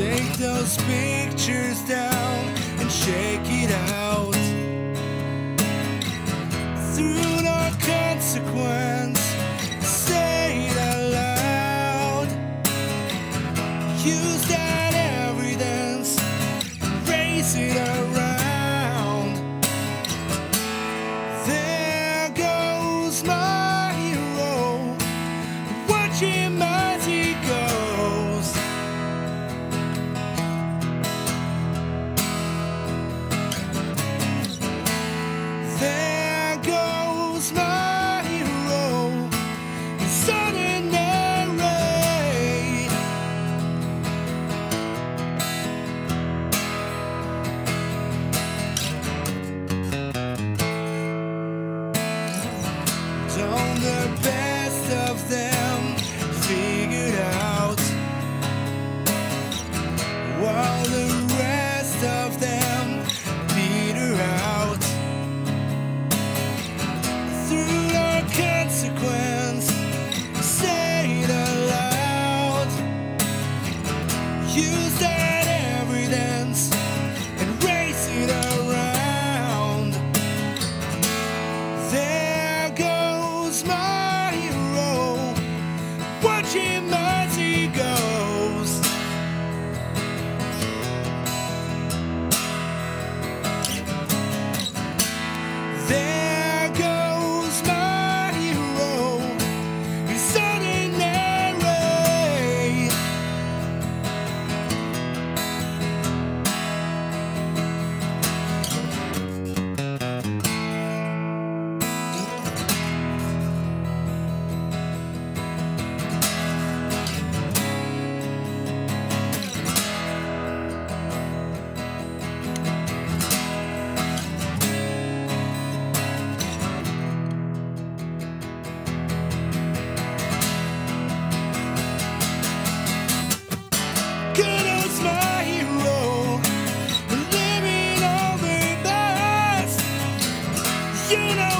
those pictures down and shake it out. Through no consequence, say it out loud. Use that evidence, raise it around. There goes my hero, watching as Don't the best Watch You know